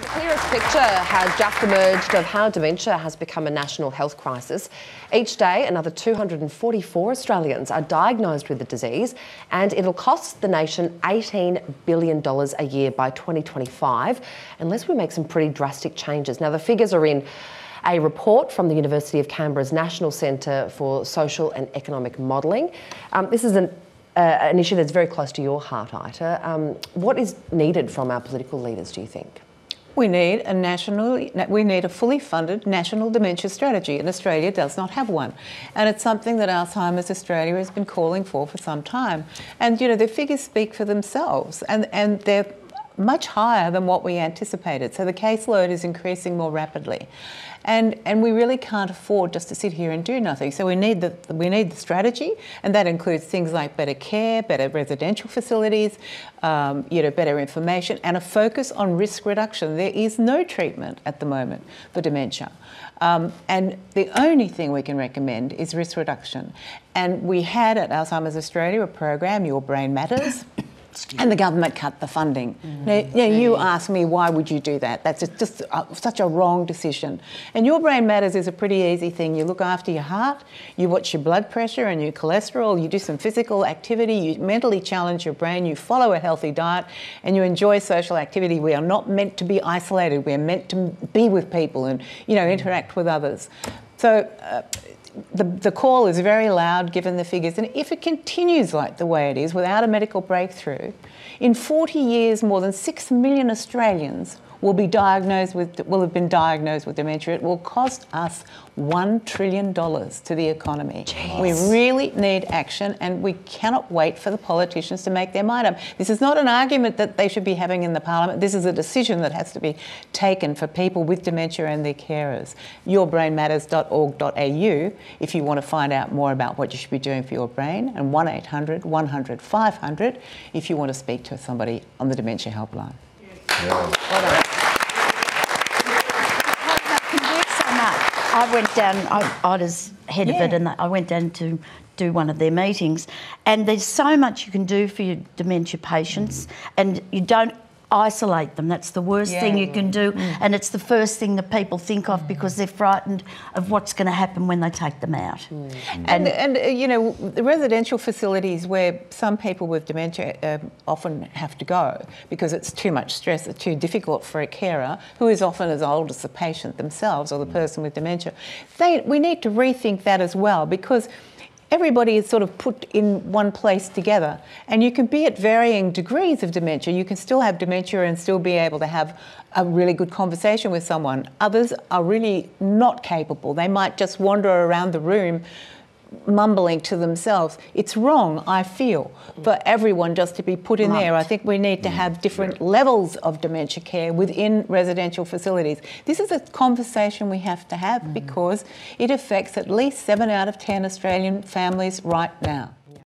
the clearest picture has just emerged of how dementia has become a national health crisis. Each day, another 244 Australians are diagnosed with the disease, and it'll cost the nation $18 billion a year by 2025, unless we make some pretty drastic changes. Now, the figures are in a report from the University of Canberra's National Centre for Social and Economic Modelling. Um, this is an uh, an issue that's very close to your heart, Ita. Um, what is needed from our political leaders, do you think? We need a national, we need a fully funded national dementia strategy, and Australia does not have one. And it's something that Alzheimer's Australia has been calling for for some time. And you know, the figures speak for themselves, and and they're much higher than what we anticipated. So the caseload is increasing more rapidly. And, and we really can't afford just to sit here and do nothing. So we need the, we need the strategy, and that includes things like better care, better residential facilities, um, you know, better information, and a focus on risk reduction. There is no treatment at the moment for dementia. Um, and the only thing we can recommend is risk reduction. And we had at Alzheimer's Australia a program, Your Brain Matters. And the government cut the funding. Mm-hmm. Now, now, you ask me, why would you do that? That's just, just a, such a wrong decision. And Your Brain Matters is a pretty easy thing. You look after your heart, you watch your blood pressure and your cholesterol, you do some physical activity, you mentally challenge your brain, you follow a healthy diet, and you enjoy social activity. We are not meant to be isolated. We are meant to be with people and, you know, interact with others. So, uh, the, the call is very loud given the figures. And if it continues like the way it is without a medical breakthrough, in 40 years, more than 6 million Australians will be diagnosed with will have been diagnosed with dementia. It will cost us one trillion dollars to the economy. Jeez. We really need action, and we cannot wait for the politicians to make their mind up. This is not an argument that they should be having in the parliament. This is a decision that has to be taken for people with dementia and their carers. Yourbrainmatters.org.au if you want to find out more about what you should be doing for your brain, and 1 800 100 500 if you want to speak to somebody on the dementia helpline. Yeah. Well I went down, I, I was head yeah. of it, and I went down to do one of their meetings. And there's so much you can do for your dementia patients, and you don't isolate them. That's the worst yeah, thing you can do, mm. and it's the first thing that people think of because they're frightened of what's going to happen when they take them out. Mm. And, and, and uh, you know, the residential facilities where some people with dementia uh, often have to go because it's too much stress, it's too difficult for a carer who is often as old as the patient themselves or the person with dementia. They, we need to rethink that as well because everybody is sort of put in one place together. And you can be at varying degrees of dementia. You can still have dementia and still be able to have a really good conversation with someone. Others are really not capable. They might just wander around the room mumbling to themselves. It's wrong, I feel, for everyone just to be put in right. there. I think we need to mm. have different levels of dementia care within residential facilities. This is a conversation we have to have mm. because it affects at least seven out of 10 Australian families right now.